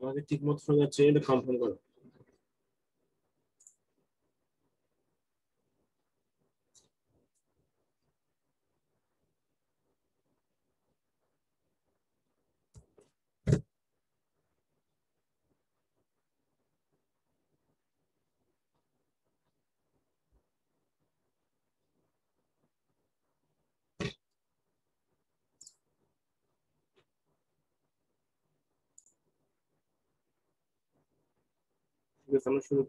আমাকে ঠিক মতো শোনা যাচ্ছে এটা কনফার্ম করো ঠিক আছে আমরা শুরু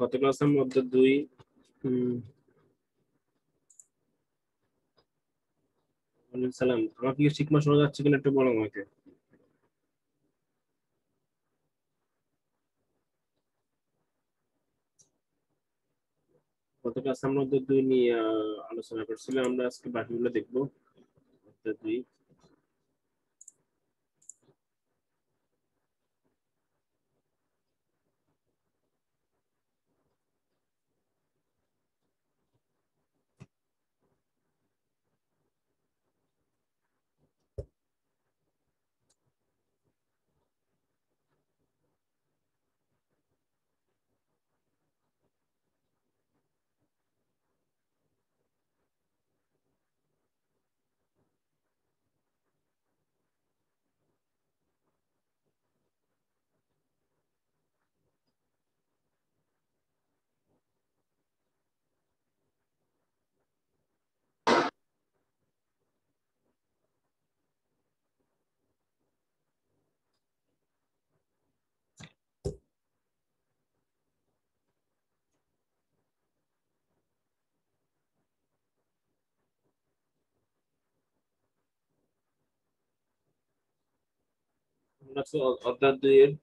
গত ক্লাসের মধ্যে দুই সালাম। আমার কি শিখমা শোনা যাচ্ছে কিনা একটু বলো আমাকে। গত ক্লাসে আমরা দুই নিয়ে আলোচনা করছিলাম। আমরা আজকে বাকিগুলো দেখব। দুই।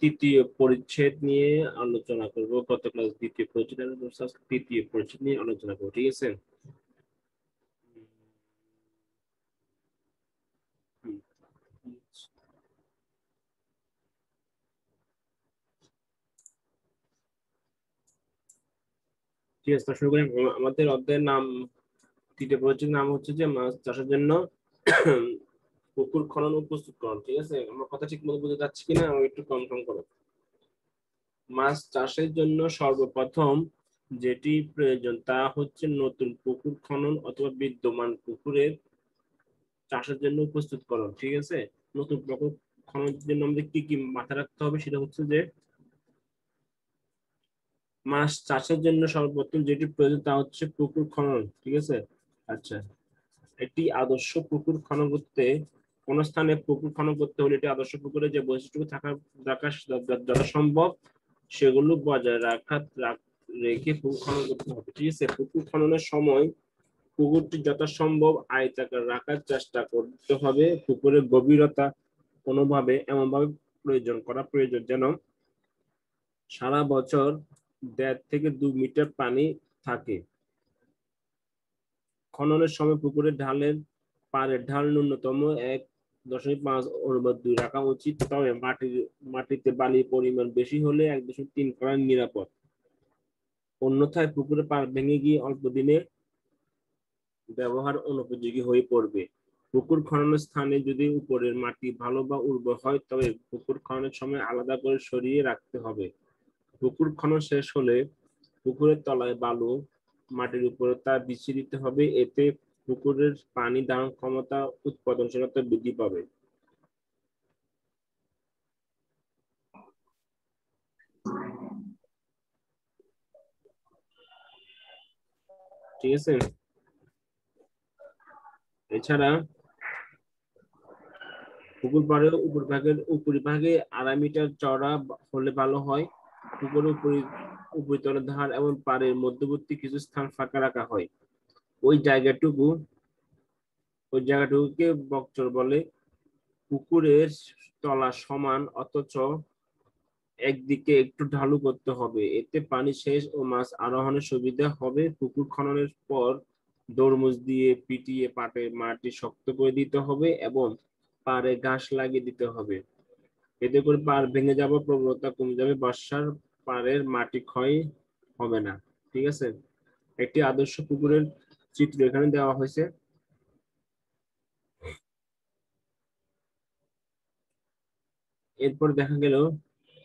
তৃতীয় পরিচ্ছেদ নিয়ে আলোচনা করব গত ক্লাস দ্বিতীয় পরিচ্ছেদ তৃতীয় পরিচ্ছেদ নিয়ে আলোচনা করব, ঠিক আছে। ঠিক আছে শুরু করি আমাদের অধ্যায়ের নাম, তৃতীয় পরিচ্ছেদের নাম হচ্ছে যে মাছ চাষের জন্য পুকুর খনন ও প্রস্তুতকরণ ঠিক আছে? আমার কথা ঠিক মতো বুঝতে যাচ্ছে কিনা? আমি একটু কনফার্ম করো। মাছ চাষের জন্য সর্বপ্রথম যেটি প্রয়োজন তা হচ্ছে নতুন পুকুর খনন অথবা বিদ্যমান পুকুরের চাষের জন্য প্রস্তুতকরণ ঠিক আছে? নতুন পুকুর খননের জন্য আমাদের কি কি মাথায় রাখতে হবে? সেটা হচ্ছে যে মাছ চাষের জন্য সর্বপ্রথম যেটি প্রয়োজন তা হচ্ছে পুকুর খনন, ঠিক আছে? আচ্ছা একটি আদর্শ পুকুর খনন করতে কোন স্থানে পুকুর খনন করতে হলে এটি আদর্শ পুকুরে যে বৈশিষ্ট্য থাকা রাখা যথা সম্ভব, সেগুলো বজায় রাখা রেখে পুকুর খনন করতে হবে। ঠিক আছে? পুকুর খননের সময় পুকুরটি যথাসম্ভব আয়তাকার রাখার চেষ্টা করতে হবে। পুকুরের গভীরতা কোনোভাবে এমনভাবে প্রয়োজন করা প্রয়োজন। যেন সারা বছর দেড় থেকে দু মিটার পানি থাকে। খননের সময় পুকুরের ঢালের পাড়ের ঢাল ন্যূনতম এক দশমিক পাঁচ অনুপাত দুই রাখা উচিত। তবে মাটির মাটিতে বালির পরিমাণ বেশি হলে এক দশমিক তিন করা নিরাপদ। অন্যথায় পুকুরের পাড় ভেঙে গিয়ে অল্প দিনে ব্যবহার অনুপযোগী হয়ে পড়বে। পুকুর খননের স্থানে যদি উপরের মাটি ভালো বা উর্বর হয়, তবে পুকুর খননের সময় আলাদা করে সরিয়ে রাখতে হবে। পুকুর খনন শেষ হলে পুকুরের তলায় বালু মাটির উপরে তা বিছিয়ে দিতে হবে। এতে পুকুরের পানি ধারণ ক্ষমতা, উৎপাদনশীলতা বৃদ্ধি পাবে। ঠিক আছে? এছাড়া পুকুর পাড়ে উপরিভাগের, উপরিভাগে আড়াই মিটার চড়া হলে ভালো হয়। পুকুরের উপরি, উপরিতলের ধার এবং পাড়ের মধ্যবর্তী কিছু স্থান ফাঁকা রাখা হয়। ওই জায়গাটুকু, ওই জায়গাটুকুকে বকচর বলে। পুকুরের তলা সমান, অথচ একদিকে একটু ঢালু করতে হবে। এতে পানি শেষ ও মাছ আরোহণের সুবিধা হবে। পুকুর খননের পর দরমুজ দিয়ে পিটিয়ে পাটে মাটি শক্ত করে দিতে হবে এবং পাড়ে ঘাস লাগিয়ে দিতে হবে। এতে করে পাড় ভেঙে যাওয়ার প্রবণতা কমে যাবে। বর্ষার পাড়ের মাটি ক্ষয় হবে না। ঠিক আছে? একটি আদর্শ পুকুরের চিত্র এখানে দেওয়া হয়েছে এরপর দেখা গেল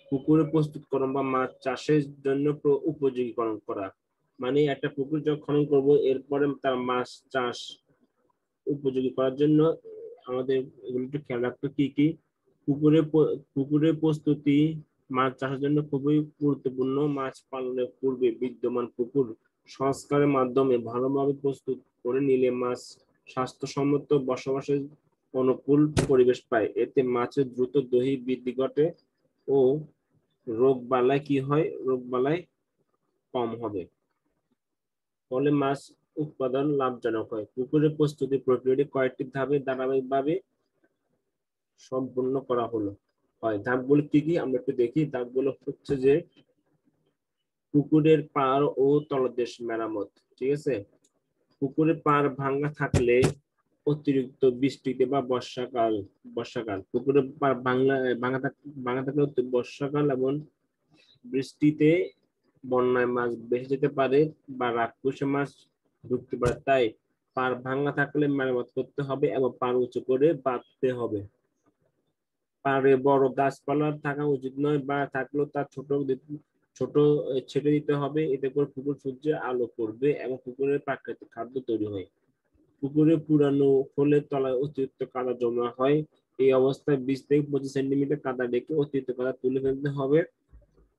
পুকুরে প্রস্তুতকরণ বা মাছ চাষের জন্য উপযোগীকরণ করা। মানে একটা পুকুর যখন খনন করব, এরপরে তার মাছ চাষ উপযোগী করার জন্য আমাদের এগুলো একটু খেয়াল রাখতে কি কি? পুকুরে পুকুরের প্রস্তুতি মাছ চাষের জন্য খুবই গুরুত্বপূর্ণ। মাছ পালনের পূর্বে বিদ্যমান পুকুর সংস্কারের মাধ্যমে ভালোভাবে প্রস্তুত করে নিলে মাছ স্বাস্থ্যসম্মত বসবাসের অনুকূল পরিবেশ পায়। এতে মাছের দ্রুত দহি বৃদ্ধি ঘটে ও রোগ বালায় কি হয়? রোগ বালায় কম হবে। ফলে মাছ উৎপাদন লাভজনক হয়। পুকুরের প্রস্তুতি প্রক্রিয়াটি কয়েকটি ধাপে ধারাবাহিকভাবে সম্পূর্ণ করা হলো। হয়। ধাপগুলো কি কি? আমরা একটু দেখি। ধাপগুলো হচ্ছে যে পুকুরের পার ও তলদেশ মেরামত, ঠিক আছে? পুকুরের পার ভাঙ্গা থাকলে অতিরিক্ত বৃষ্টিতে বা বর্ষাকাল বর্ষাকাল, পুকুরের পার বাংলা ভাঙা থাকলে বর্ষাকাল এবং বৃষ্টিতে বন্যায় মাছ বেঁচে যেতে পারে বা রাক্ষসে মাছ ঢুকতে পারে। তাই পার ভাঙা থাকলে মেরামত করতে হবে এবং পার উঁচু করে বাঁধতে হবে। পারে বড় গাছপালা থাকা উচিত নয় বা থাকলেও তার ছোট ছোট ছেটে দিতে হবে। এতে করে পুকুর সূর্যের আলো পড়বে এবং পুকুরের প্রাকৃতিক খাদ্য তৈরি হয়। পুকুরে পুরানো ফলের তলায় অতিরিক্ত কাদা জমা হয়। এই অবস্থায় বিশ থেকে পঁচিশ সেন্টিমিটার কাদা ডেকে অতিরিক্ত কাদা তুলে ফেলতে হবে।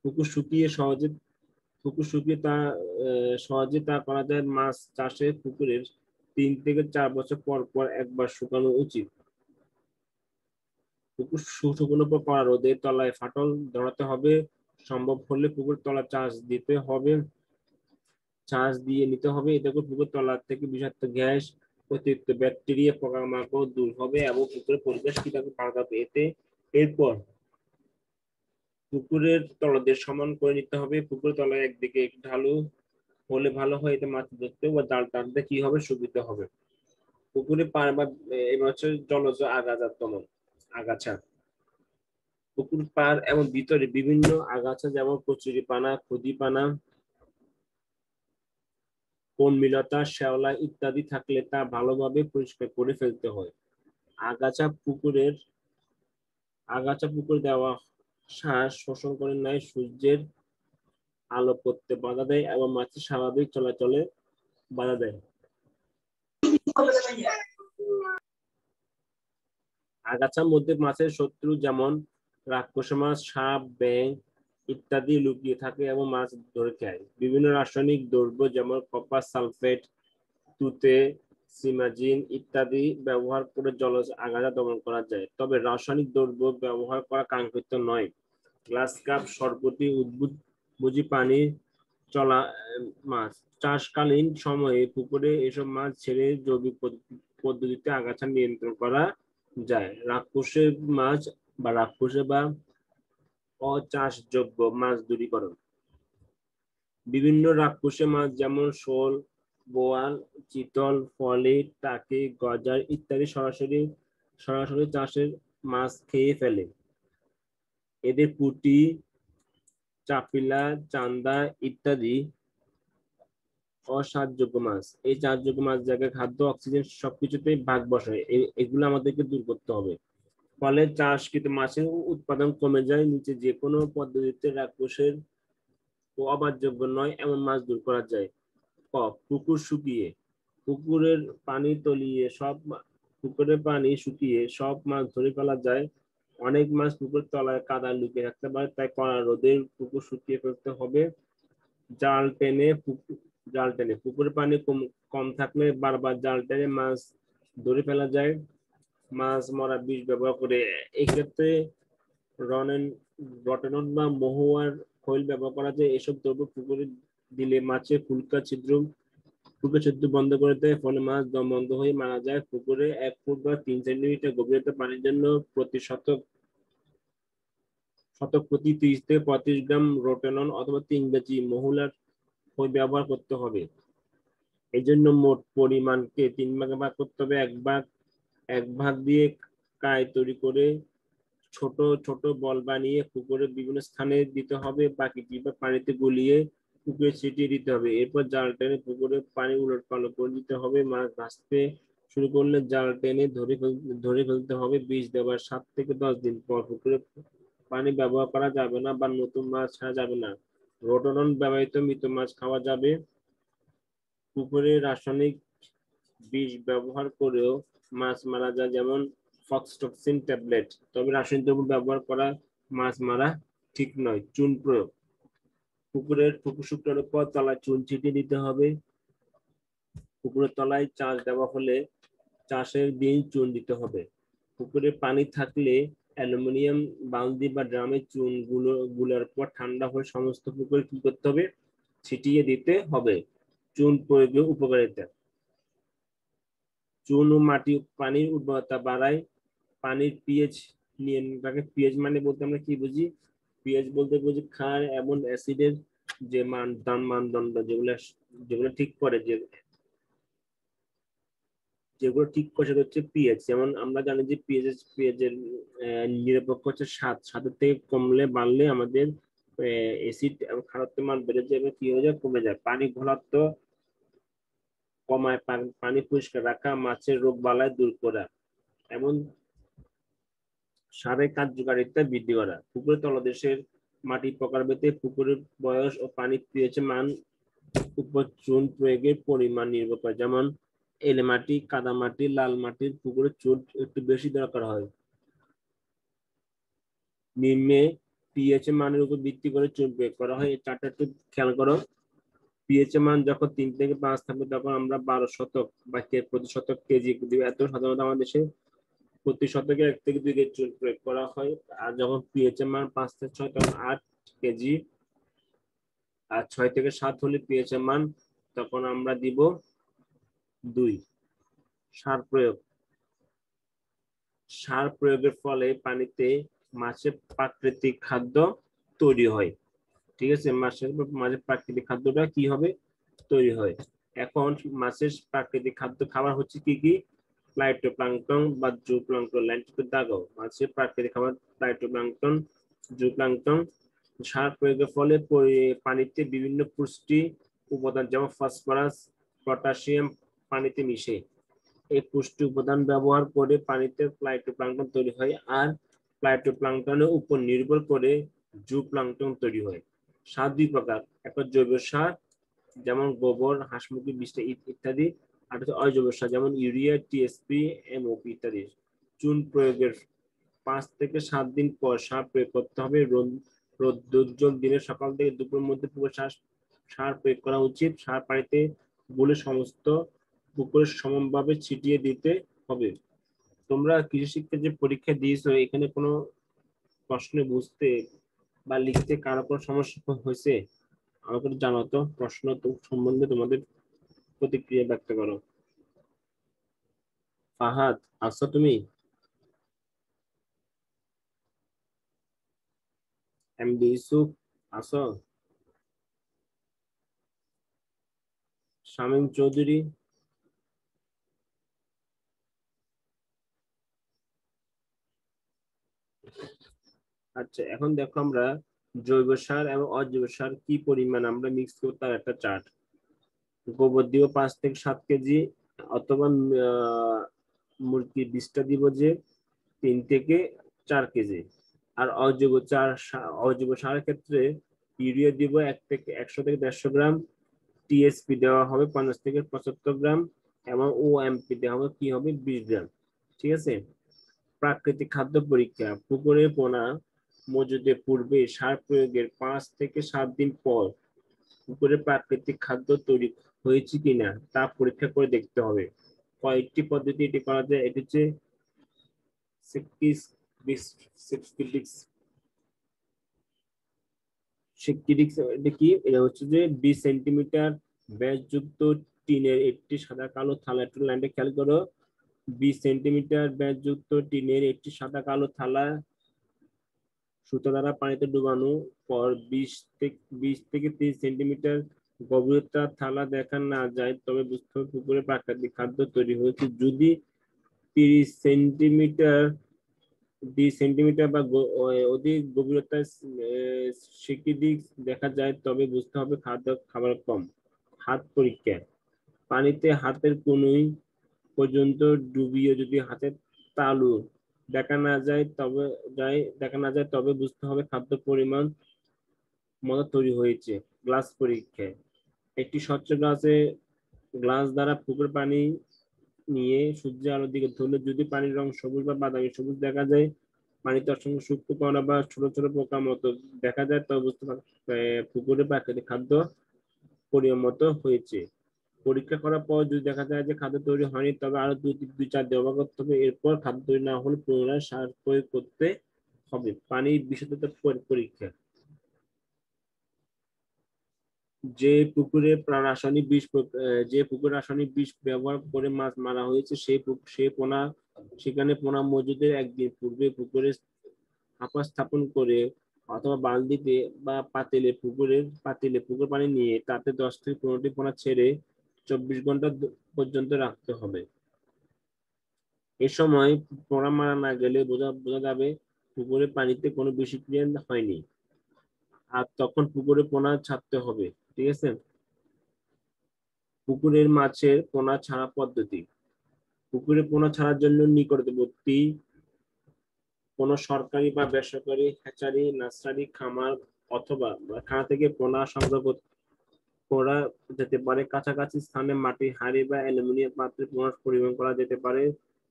পুকুর শুকিয়ে সহজে, পুকুর শুকিয়ে তা সহজে তা করা যায়। মাছ চাষে পুকুরের তিন থেকে চার বছর পর পর একবার শুকানো উচিত। পুকুর শুকনো পর কড়া রোদে তলায় ফাটল ধরাতে হবে। সম্ভব হলে পুকুর তলা চাষ দিতে হবে। চাষ দিয়ে নিতে হবে। এতে করে পুকুর তলা থেকে বিষাক্ত গ্যাস, অতিরিক্ত ব্যাকটেরিয়া, পোকামাকড় দূর হবে এবং পুকুরের পরিবেশ কি থাকবে পাল্টাবে এতে? এরপর পুকুরের তলদের সমান করে নিতে হবে। পুকুরের তলায় একদিকে ঢালু হলে ভালো হয়, এতে মাছ ধরতে বা জাল টানতে কি হবে? সুবিধা হবে। পুকুরে পার বা এবার হচ্ছে জলজ আগাছাতমন আগাছা। পুকুর পার এবং ভিতরে বিভিন্ন আগাছা যেমন কচুরি পানা, খুদি পানা কর্মীলতা শ্যাওলা ইত্যাদি থাকলে তা ভালোভাবে পরিষ্কার করে ফেলতে হয়। আগাছা পুকুরের, আগাছা পুকুর দেওয়া শ্বাস শোষণ করে নেয়, সূর্যের আলো পড়তে বাধা দেয় এবং মাছের স্বাভাবিক চলাচলে বাধা দেয়। আগাছার মধ্যে মাছের শত্রু যেমন রাক্ষস মাছ সাপ ব্যাং ইত্যাদি লুকিয়ে থাকে এবং মাছ ধরে খায়। বিভিন্ন রাসায়নিক দ্রব্য যেমন কপার সালফেট, তুতে, সিমাজিন ইত্যাদি ব্যবহার করে জলজ আগাছা দমন করা যায়। তবে রাসায়নিক দ্রব্য ব্যবহার করা কাঙ্ক্ষিত নয়। গ্লাস কাপ সরপতি উদ্ভুত বুঝি পানি, চলা মাছ। চাষকালীন সময়ে পুকুরে এসব মাছ ছেড়ে জৈবিক পদ্ধতিতে আগাছা নিয়ন্ত্রণ করা যায়। রাক্ষসের মাছ বা রাক্ষসে বা অচাষযোগ্য মাছ দূরীকরণ। বিভিন্ন রাক্ষসে মাছ যেমন শোল, বোয়াল, চিতল, ফলে, টাকে, গজার ইত্যাদি সরাসরি সরাসরি চাষের মাছ খেয়ে ফেলে। এদের পুটি, চাপিলা, চান্দা ইত্যাদি অসারযোগ্য মাছ। এই চাষযোগ্য মাছ জায়গায় খাদ্য, অক্সিজেন সবকিছুতেই ভাগ বসায়। এগুলো আমাদেরকে দূর করতে হবে। ফলে চাষকৃত মাছের উৎপাদন কমে যায়। নিচে যে কোনো পদ্ধতিতে রাক্ষসের অবাধযোগ্য নয়, এমন মাছ দূর করা যায়। ক, পুকুর শুকিয়ে। পুকুরের পানি তলিয়ে সব পুকুরের পানি শুকিয়ে সব মাছ ধরে ফেলা যায়। অনেক মাছ পুকুর তলায় কাদা লুকিয়ে রাখতে পারে, তাই কড়া রোদের পুকুর শুকিয়ে ফেলতে হবে। জাল টেনে জাল টেনে, পুকুরের পানি কম কম থাকলে বারবার জাল টেনে মাছ ধরে ফেলা যায়। মাছ, মরা বিষ ব্যবহার করে। এই ক্ষেত্রে রনেন, রটেনন বা মহুয়ার খৈল ব্যবহার করা যায়। এসব দ্রব্য পুকুরে দিলে মাছের ফুলকা ছিদ্র ফুলকা ছিদ্র বন্ধ করে দেয়। ফলে মাছ দম বন্ধ হয়ে মারা যায়। পুকুরে এক ফুট বা তিন সেন্টিমিটার গভীরতা পানির জন্য প্রতি শতক শতক প্রতি ত্রিশ থেকে পঁয়ত্রিশ গ্রাম রোটেনন অথবা তিন কেজি মহুলার খৈল ব্যবহার করতে হবে। এই জন্য মোট পরিমাণকে তিন ভাগে ভাগ করতে হবে। এক ভাগ এক ভাগ দিয়ে কায় তৈরি করে ছোট ছোট বল বানিয়ে পুকুরের বিভিন্ন স্থানে দিতে হবে বাকিটি বা পানিতে গুলিয়ে পুকুরে ছিটিয়ে দিতে হবে। এরপর জাল টেনে পুকুরে পানি উলট পালট করে দিতে হবে। মাছ ভাসতে শুরু করলে জাল টেনে ধরে ধরে ফেলতে হবে। বীজ দেওয়ার সাত থেকে দশ দিন পর পুকুরে পানি ব্যবহার করা যাবে না বা নতুন মাছ ছাড়া যাবে না। রোটনন ব্যবহৃত মৃত মাছ খাওয়া যাবে। পুকুরে রাসায়নিক বিষ ব্যবহার করেও মাছ মারা যায়, যেমন ফক্সটক্সিন ট্যাবলেট তবে রাসায়নিক দ্রব্য ব্যবহার করা মাছ মারা ঠিক নয়, চুন প্রয়োগ। পুকুরের, পুকুর শুকনোর পর তলায় চুন ছিটিয়ে দিতে হবে। পুকুরের তলায় চাষ দেওয়া হলে চাষের দিন চুন দিতে হবে। পুকুরে পানি থাকলে অ্যালুমিনিয়াম, বালতি বা ড্রামে চুনগুলো, গুলার পর ঠান্ডা হয়ে সমস্ত পুকুরে কি করতে হবে? ছিটিয়ে দিতে হবে। চুন প্রয়োগের উপকারিতা। চুন ও মাটি পানির উর্বরতা বাড়ায়, পানির পিএইচ নিয়ন্ত্রণকে পিএইচ মানে বলতে আমরা কি বুঝি? পিএইচ বলতে বুঝি ক্ষার এবং অ্যাসিডের যে মান, দাম মানদণ্ড যেগুলো যেগুলো ঠিক করে, যে যেগুলো ঠিক করে সেটা হচ্ছে পিএইচ যেমন আমরা জানি যে পিএইচ পিএইচ এর নিরপেক্ষ হচ্ছে সাত সাতের থেকে কমলে বাড়লে আমাদের অ্যাসিড এবং খারাপের মান বেড়ে যায় এবং কি হয়ে যায়? কমে যায়। পানি ঘনত্ব কমায় পানি পরিষ্কার রাখা, মাছের রোগ বালায় দূর করা, এমন সারের কার্যকারিতা বৃদ্ধি করা। পুকুরের তলদেশের মাটি প্রকারভেদে পুকুরের বয়স ও পানি পিএইচ মান উপর চুন প্রয়োগের পরিমাণ নির্ভর করে। যেমন, এলে মাটি, কাদা মাটি, লাল মাটির পুকুরে চুন একটু বেশি দরকার হয়। নিম্নে পিএইচ মানের উপর ভিত্তি করে চুন প্রয়োগ করা হয়। চারটা একটু খেয়াল করো। পিএইচ মান যখন তিন থেকে পাঁচ থাকবে, তখন আমরা বারো শতক বা প্রতি শতক কেজি দিব এত সাধারণত আমাদের দেশে প্রতি শতকে এক থেকে দুই কেজি প্রয়োগ করা হয়। আর যখন পিএইচ মান পাঁচ থেকে ছয়, তখন আট কেজি আর ছয় থেকে সাত হলে পিএইচ মান, তখন আমরা দিব দুই। সার প্রয়োগ। সার প্রয়োগের ফলে পানিতে মাছের প্রাকৃতিক খাদ্য তৈরি হয়। ঠিক আছে মাছের মাছের প্রাকৃতিক খাদ্যটা কি হবে? তৈরি হয়। এখন মাছের প্রাকৃতিক খাদ্য খাবার হচ্ছে কি কি? প্লাইটোপ্লাঙ্কটন বা জুপ্লাঙ্কটন লাইনটিকে দাগাও। মাছের প্রাকৃতিক খাবার প্লাইটোপ্লাঙ্কটন জুপ্লাঙ্কটন সার প্রয়োগের ফলে পানিতে বিভিন্ন পুষ্টি উপাদান যেমন ফসফরাস পটাশিয়াম পানিতে মিশে। এই পুষ্টি উপাদান ব্যবহার করে পানিতে প্লাইটোপ্লাঙ্কটন তৈরি হয় আর প্লাইটোপ্লাঙ্কটনের উপর নির্ভর করে জুপ্লাঙ্কটন তৈরি হয়। সার দুই প্রকার। একটা জৈব সার, যেমন গোবর হাঁস মুরগি ইত্যাদি। আর হচ্ছে অজৈব সার, যেমন ইউরিয়া টিএসপি এমওপি ইত্যাদি। চুন প্রয়োগের পাঁচ থেকে সাত দিন পর সার প্রয়োগ করতে হবে। রোদ্দুজ্জ্বল দিনের সকাল থেকে দুপুরের মধ্যে পুকুর সার সার প্রয়োগ করা উচিত। সার পানিতে গুলে সমস্ত পুকুরের সমানভাবে ছিটিয়ে দিতে হবে। তোমরা কৃষি শিক্ষা যে পরীক্ষা দিয়েছ, এখানে কোনো প্রশ্ন বুঝতে বা লিখতে কারও কোনো সমস্যা হয়েছে, আমাকে জানো তো, প্রশ্ন সম্বন্ধে তোমাদের প্রতিক্রিয়া ব্যক্ত করো। ফাহাদ, আছো তুমি? এমডি ইউসুফ, আছো? শামীম চৌধুরী আচ্ছা এখন দেখো আমরা জৈব সার এবং অজৈব সার কি পরিমাণ আমরা মিক্স করব তার একটা চার্ট গোবর দিব পাঁচ থেকে সাত কেজি অথবা মুরগির বিষটা দিব যে তিন থেকে চার কেজি। আর অজৈব চার অজৈব সারের ক্ষেত্রে ইউরিয়া দিব এক থেকে একশো থেকে দেড়শো গ্রাম টিএসপি দেওয়া হবে পঞ্চাশ থেকে পঁচাত্তর গ্রাম এবং ও এমপি দেওয়া হবে কি হবে বিশ গ্রাম। ঠিক আছে? প্রাকৃতিক খাদ্য পরীক্ষা, পুকুরে পোনা মজুদের পূর্বে সার প্রয়োগের পাঁচ থেকে সাত দিন পর পুকুরে প্রাকৃতিক খাদ্য তৈরি হয়েছে কিনা তা পরীক্ষা করে দেখতে হবে। কয়েকটি পদ্ধতি এটি করা যায়। এটি হচ্ছে কি? এটা হচ্ছে যে বিশ সেন্টিমিটার ব্যাসযুক্ত টিনের একটি সাদা কালো থালা। একটু লাইনটা খেয়াল করো। বিশ সেন্টিমিটার ব্যাসযুক্ত টিনের একটি সাদা কালো থালা সুতো দ্বারা পানিতে ডুবানো পর বিশ থেকে বিশ থেকে তিরিশ সেন্টিমিটার গভীরতা থালা দেখা না যায়, তবে বুঝতে হবে পুকুরে প্রাকৃতিক খাদ্য তৈরি হয়েছে। যদি তিরিশ সেন্টিমিটার, বিশ সেন্টিমিটার বা অধিক গভীরতায় স্বীকৃতি দেখা যায়, তবে বুঝতে হবে খাদ্য খাবার কম। হাত পরীক্ষা। পানিতে হাতের কোনোই পর্যন্ত ডুবিয়ে যদি হাতের তালু দেখা না যায় তবে, যায়, দেখা না যায় তবে বুঝতে হবে খাদ্য পরিমাণ মতো তৈরি হয়েছে। গ্লাস পরীক্ষায় একটি স্বচ্ছ গ্লাসে গ্লাস দ্বারা পুকুর পানি নিয়ে সূর্যের আলোর দিকে ধরলে যদি পানির রং সবুজ বা বাদামি সবুজ দেখা যায় পানিতে সঙ্গে সূক্ষ্ম কণা বা ছোট ছোট পোকা মতো দেখা যায়, তবে বুঝতে পারে পুকুরে প্রাকৃতিক খাদ্য পরিমাণ মতো হয়েছে। পরীক্ষা করার পর যদি দেখা যায় যে খাদ্য তৈরি হয়নি, তবে আরও দুই দুই চার দেওয়া করতে হবে। এরপর খাদ্য তৈরি না হলে পুনরায় সার প্রয়োগ করতে হবে। পানি বিশুদ্ধতা পরীক্ষা। যে পুকুরে রাসায়নিক বিষ যে পুকুরে রাসায়নিক বিষ ব্যবহার করে মাছ মারা হয়েছে সেই সে পোনা, সেখানে পোনা মজুদের একদিন পূর্বে পুকুরে হাপা স্থাপন করে অথবা বালতিতে বা পাতিলে পুকুরের, পাতিলে পুকুর পানি নিয়ে তাতে দশ থেকে পনেরোটি পোনা ছেড়ে চব্বিশ ঘণ্টা পর্যন্ত রাখতে হবে। এ সময় পোড়া মারা না গেলে বোঝা বোঝা যাবে পুকুরে পানিতে কোনো বিষক্রিয়া হয়নি। আর তখন পুকুরে পোনা ছাড়তে হবে, ঠিক আছে? পুকুরের মাছের পোনা ছাড়া পদ্ধতি। পুকুরে পোনা ছাড়ার জন্য নিকটবর্তী কোন সরকারি বা বেসরকারি হ্যাচারি, নার্সারি, খামার অথবা খানা থেকে পোনা সংগ্রহ করা যেতে পারে। কাছাকাছি স্থানে মাটি, হাড়ি বা অ্যালুমিনিয়াম পাত্রে পোনা পরিবহন করা যেতে পারে।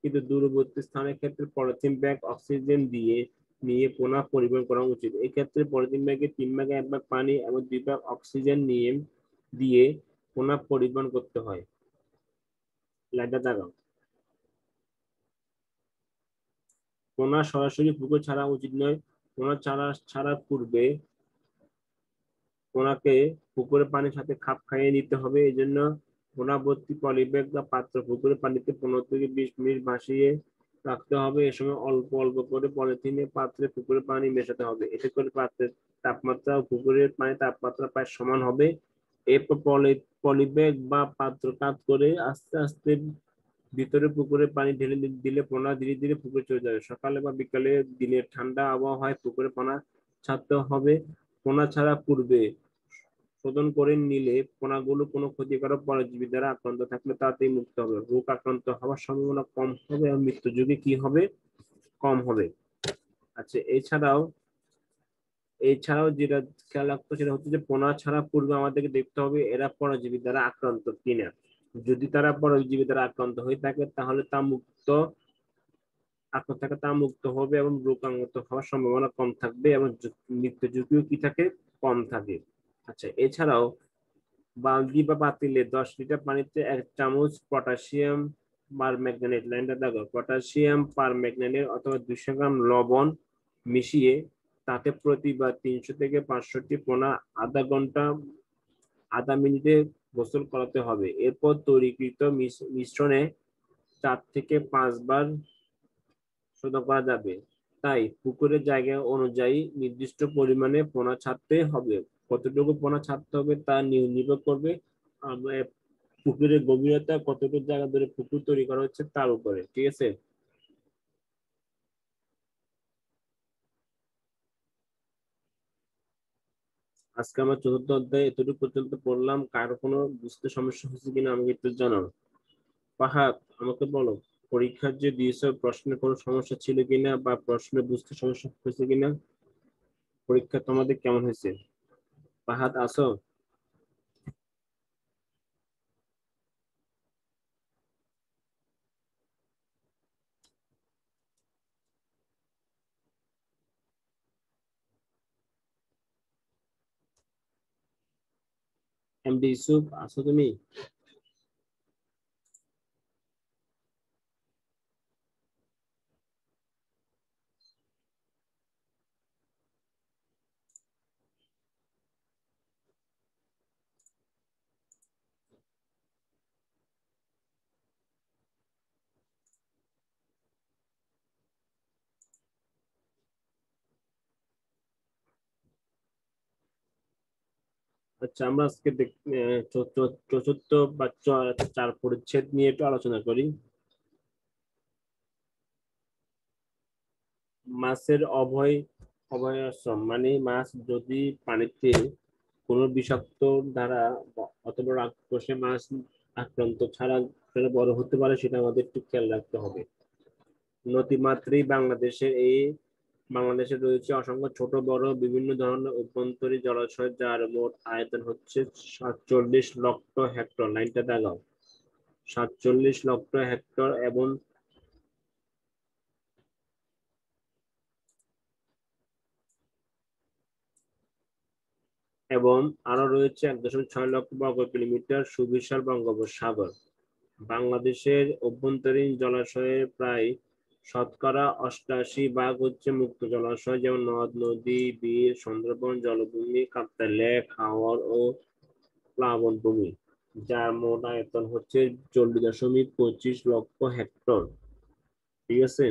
কিন্তু দূরবর্তী স্থানের ক্ষেত্রে পলিথিন ব্যাগ অক্সিজেন দিয়ে, নিয়ে পোনা পরিবহন করা উচিত। এক্ষেত্রে পলিথিন ব্যাগে তিন ভাগে, এক ভাগ পানি এবং দুই ভাগ অক্সিজেন নিয়ে, দিয়ে পোনা পরিবহন করতে হয়। লাইটটা দাগাও পোনা সরাসরি পুকুর ছাড়া উচিত নয়। পোনা ছাড়া, ছাড়ার পূর্বে পোনাকে পুকুরের পানির সাথে খাপ খাইয়ে নিতে হবে। এই জন্য পোনা ভর্তি পলিব্যাগ বা পাত্র পুকুরের পানিতে পনেরো থেকে বিশ মিনিট ভাসিয়ে রাখতে হবে। এ সময় অল্প অল্প করে পলিথিনে পাত্রে পুকুরের পানি মেশাতে হবে। এতে করে পাত্রের তাপমাত্রা ও পুকুরের পানি তাপমাত্রা প্রায় সমান হবে। এরপর পলি, পলিব্যাগ বা পাত্র কাত করে আস্তে আস্তে ভিতরে পুকুরে পানি ঢেলে দিলে পোনা ধীরে ধীরে পুকুরে চলে যাবে। সকালে বা বিকালে দিনের ঠান্ডা আবহাওয়া হয়, পুকুরে পোনা ছাড়তে হবে। পোনা ছাড়া পূর্বে শোধন করে নিলে পোনাগুলো কোনো ক্ষতিকারক পরজীবী দ্বারা আক্রান্ত থাকলে তাতেই মুক্ত হবে। রোগ আক্রান্ত হওয়ার সম্ভাবনা কম হবে এবং মৃত্যু যুগে কি হবে? কম হবে। আচ্ছা এছাড়াও এছাড়াও যেটা খেয়াল রাখতে সেটা হচ্ছে যে পোনা ছাড়া পূর্বে আমাদেরকে দেখতে হবে এরা পরজীবী দ্বারা আক্রান্ত কিনা। যদি তারা পরজীবী দ্বারা আক্রান্ত হয়ে থাকে তাহলে তা মুক্ত আক্রান্ত থাকে তা মুক্ত হবে এবং রোগাক্রান্ত হওয়ার সম্ভাবনা কম থাকবে এবং মৃত্যু ঝুঁকিও কি থাকে? কম থাকে। আচ্ছা এছাড়াও বালতি বা পাতিলে দশ লিটার পানিতে এক চামচ পটাশিয়াম পার ম্যাগনেট লাইনটা দেখো, পটাশিয়াম পার ম্যাগনেট অথবা দুশো গ্রাম লবণ মিশিয়ে তাতে প্রতিবার তিনশো থেকে পাঁচশোটি পোনা আধা ঘণ্টা, আধা মিনিটে গোসল করাতে হবে। এরপর তৈরিকৃত মিশ্রণে চার থেকে পাঁচবার শোধন করা যাবে। তাই পুকুরের জায়গা অনুযায়ী নির্দিষ্ট পরিমাণে পোনা ছাড়তে হবে। কতটুকু পোনা ছাড়তে হবে তা নির্ভর করবে পুকুরের গভীরতা, কতটুকু জায়গা ধরে পুকুর তৈরি করা হচ্ছে তার উপরে, ঠিক আছে? আজকে আমার চতুর্থ অধ্যায় এতটুকু পর্যন্ত পড়লাম। কারও কোনো বুঝতে সমস্যা হয়েছে কিনা আমাকে একটু জানাও। পাহাড় আমাকে বলো। পরীক্ষার যে দিয়েছ, প্রশ্নে কোনো সমস্যা ছিল কিনা বা প্রশ্নে বুঝতে সমস্যা হয়েছে কিনা? পরীক্ষা তোমাদের কেমন হয়েছে? পাহাত আসো এমডি ইউসুফ আসো তুমি? আচ্ছা আমরা আজকে চতুর্থ বা চার পরিচ্ছেদ নিয়ে একটু আলোচনা করি। মাছের অভয় অভয়াশ্রম মানে মাছ যদি পানিতে কোনো বিষাক্ত দ্বারা অথবা রাক্ষসে মাছ আক্রান্ত ছাড়া বড় হতে পারে, সেটা আমাদের একটু খেয়াল রাখতে হবে। নদীমাতৃক বাংলাদেশের এই বাংলাদেশে রয়েছে অসংখ্য ছোট, বড়, বিভিন্ন ধরনের অভ্যন্তরীণ জলাশয়, যার মোট আয়তন হচ্ছে সাতচল্লিশ লক্ষ হেক্টর। লাইনটা দেখাও। সাতচল্লিশ লক্ষ হেক্টর এবং এবং আরও রয়েছে এক দশমিক ছয় লক্ষ বর্গ কিলোমিটার সুবিশাল বঙ্গোপসাগর। বাংলাদেশের অভ্যন্তরীণ জলাশয়ের প্রায় শতকরা অষ্টাশি ভাগ হচ্ছে মুক্ত জলাশয়, যেমন নদ, নদী বিল সুন্দরবন, জলভূমি, কাপ্তাই লেক, হাওর ও প্লাবন ভূমি, যার মোট আয়তন হচ্ছে চল্লিশ দশমিক পঁচিশ লক্ষ হেক্টর। ঠিক আছে?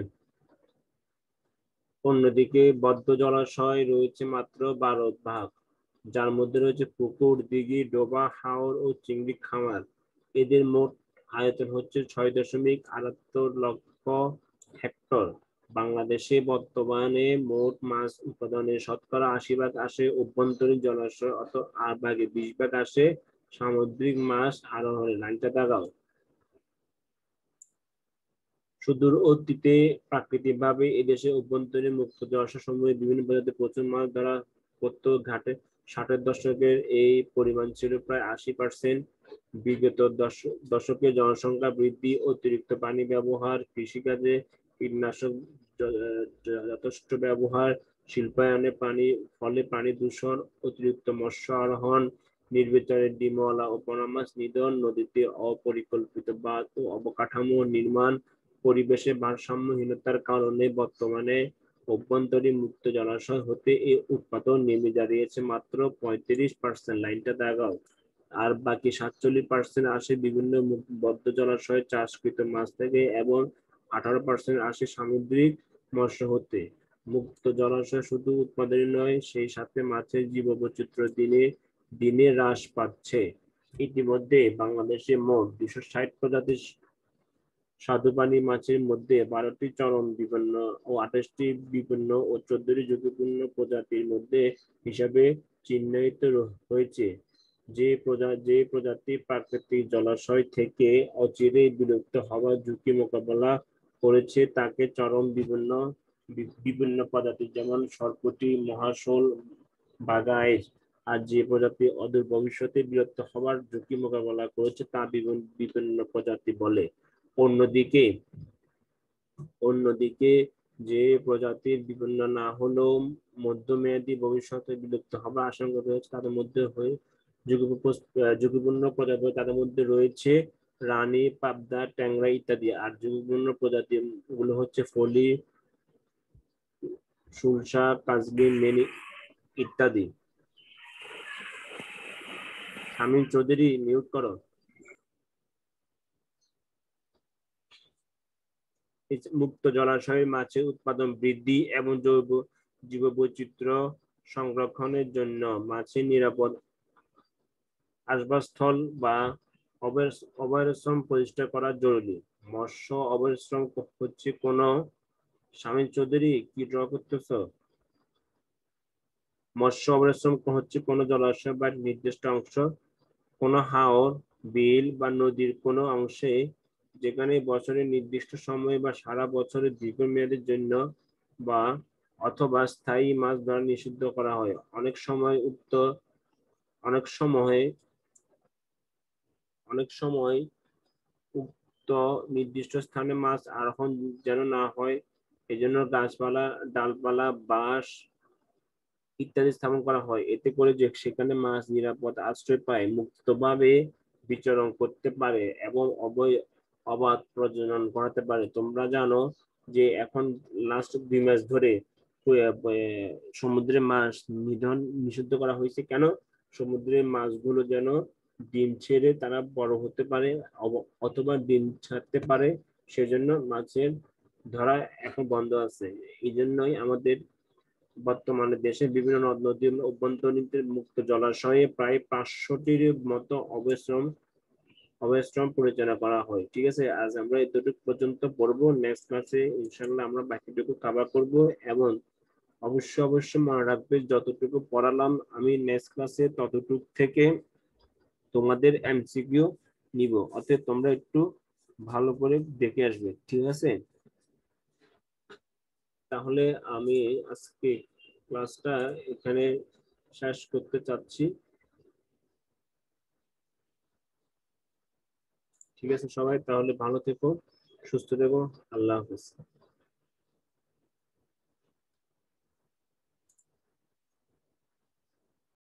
অন্যদিকে বদ্ধ জলাশয় রয়েছে মাত্র বারো ভাগ, যার মধ্যে রয়েছে পুকুর, দিঘি, ডোবা, হাওর ও চিংড়ি খামার। এদের মোট আয়তন হচ্ছে ছয় দশমিক আটাত্তর লক্ষ হেক্টর বাংলাদেশে বর্তমানে মোট মাছ উৎপাদনের শতকরা আশি ভাগ আসে অভ্যন্তরীণ জলাশয় অত আর ভাগে বিশ ভাগ আসে সামুদ্রিক মাছ আরোহণে। লাইনটা দাগাও। সুদূর অতীতে প্রাকৃতিকভাবে এদেশে অভ্যন্তরীণ মুক্ত জলাশয় সমূহে বিভিন্ন প্রজাতির প্রচুর মাছ ধরা করতো ঘাটে ষাটের দশকের এই পরিমাণ ছিল প্রায় আশি পার্সেন্ট। বিগত দশ- দশকে জনসংখ্যা বৃদ্ধি, অতিরিক্ত পানি ব্যবহার, কৃষিকাজে কীটনাশক যথেষ্ট ব্যবহার, শিল্পায়নে পানি, ফলে পানি দূষণ, অতিরিক্ত মৎস্য আরোহণ, নির্বিচারে ডিমওয়ালা ও পোনা মাছ নিধন, নদীতে অপরিকল্পিত বাঁধ ও অবকাঠামো নির্মাণ, পরিবেশে ভারসাম্যহীনতার কারণে বর্তমানে অভ্যন্তরীণ মুক্ত জলাশয় হতে এই উৎপাদন নেমে দাঁড়িয়েছে মাত্র পঁয়ত্রিশ পার্সেন্ট লাইনটা দেখাও আর বাকি সাতচল্লিশ পার্সেন্ট আসে বিভিন্ন বদ্ধ জলাশয়ে চাষকৃত মাছ থেকে এবং আঠারো পার্সেন্ট আসে সামুদ্রিক মৎস্য হতে। মুক্ত জলাশয় শুধু উৎপাদনই নয়, সেই সাথে মাছের জীববৈচিত্র্য দিনে দিনে হ্রাস পাচ্ছে। ইতিমধ্যে বাংলাদেশে মোট দুশো ষাট প্রজাতির স্বাদুপানি মাছের মধ্যে বারোটি চরম বিপন্ন ও আঠাশটি বিপন্ন ও চোদ্দটি ঝুঁকিপূর্ণ প্রজাতির মধ্যে হিসাবে চিহ্নিত হয়েছে। যে প্রজা, যে প্রজাতি প্রাকৃতিক জলাশয় থেকে অচিরে বিলুপ্ত হওয়ার ঝুঁকি মোকাবেলা করেছে, তাকে চরম বিভিন্ন বিভিন্ন প্রজাতি যেমন সরপুটি, মহাশোল বাগাইশ আর যে প্রজাতি অদূর ভবিষ্যতে বিলুপ্ত হওয়ার ঝুঁকি মোকাবেলা করেছে, তা বিভিন্ন প্রজাতি বলে। অন্যদিকে অন্যদিকে যে প্রজাতির বিভিন্ন না হলেও মধ্যমেয়াদী ভবিষ্যতে বিলুপ্ত হবার আশঙ্কা রয়েছে, তাদের মধ্যে হয়ে ঝুঁকিপূর্ণ প্রজাতি তাদের মধ্যে রয়েছে রানী, পাবদা, ট্যাংরা ইত্যাদি। আর ঝুঁকিপূর্ণ প্রজাতি গুলো হচ্ছে ফলি, সুলসা কাজবিন মেনি ইত্যাদি। শামীম চৌধুরী মিউট করো। মুক্ত জলাশয়ে, মাছের উৎপাদন বৃদ্ধি এবং জৈব জীববৈচিত্র্য সংরক্ষণের জন্য মাছের নিরাপদ আবাসস্থল বা অভয়াশ্রম প্রতিষ্ঠা করা জরুরি। মৎস্য অভয়াশ্রম হচ্ছে কোন স্বামী চৌধুরী কি ড্র করতেছ? মৎস্য অভয়াশ্রম হচ্ছে কোন জলাশয় বা নির্দিষ্ট অংশ, কোন হাওর, বিল বা নদীর কোনো অংশে যেখানে বছরের নির্দিষ্ট সময় বা সারা বছরের দীর্ঘমেয়াদের জন্য বা অথবা স্থায়ী মাছ ধরা নিষিদ্ধ করা হয়। অনেক সময় উক্ত অনেক সময় অনেক সময় উক্ত নির্দিষ্ট স্থানে মাছ আরোহণ যেন না হয়, এজন্য গাছপালা, ডালপালা, বাঁশ ইত্যাদি স্থাপন করা হয়। এতে করে যে সেখানে মাছ নিরাপদ আশ্রয় পায়, মুক্তভাবে বিচরণ করতে পারে এবং অবৈ অবাধ প্রজনন করাতে পারে। তোমরা জানো যে এখন লাস্ট দুই মাস ধরে সমুদ্রে মাছ নিধন নিষিদ্ধ করা হয়েছে। কেন? সমুদ্রের মাছগুলো যেন ডিম ছেড়ে তারা বড় হতে পারে অথবা ডিম ছাড়তে পারে, সেজন্য মাছের ধরা এখন বন্ধ আছে। এই জন্যই আমাদের বর্তমানে দেশে বিভিন্ন নদ নদী অভ্যন্তরীণ মুক্ত জলাশয়ে প্রায় পাঁচশোটির মতো অবশ্রম অবশ্রম পরিচালনা করা হয়। ঠিক আছে? আজ আমরা এতটুকু পর্যন্ত পড়ব। নেক্সট ক্লাসে ইনশাল্লাহ আমরা বাকিটুকু কভার করব এবং অবশ্যই অবশ্যই মনে রাখবে, যতটুকু পড়ালাম আমি নেক্সট ক্লাসে ততটুকু থেকে তোমাদের এমসিকিউ নিব, অতএব তোমরা একটু ভালো করে দেখে আসবে, ঠিক আছে? তাহলে আমি আজকে ক্লাসটা এখানে শেষ করতে চাচ্ছি। ঠিক আছে সবাই, তাহলে ভালো থেকো, সুস্থ থেকো, আল্লাহ হাফেজ।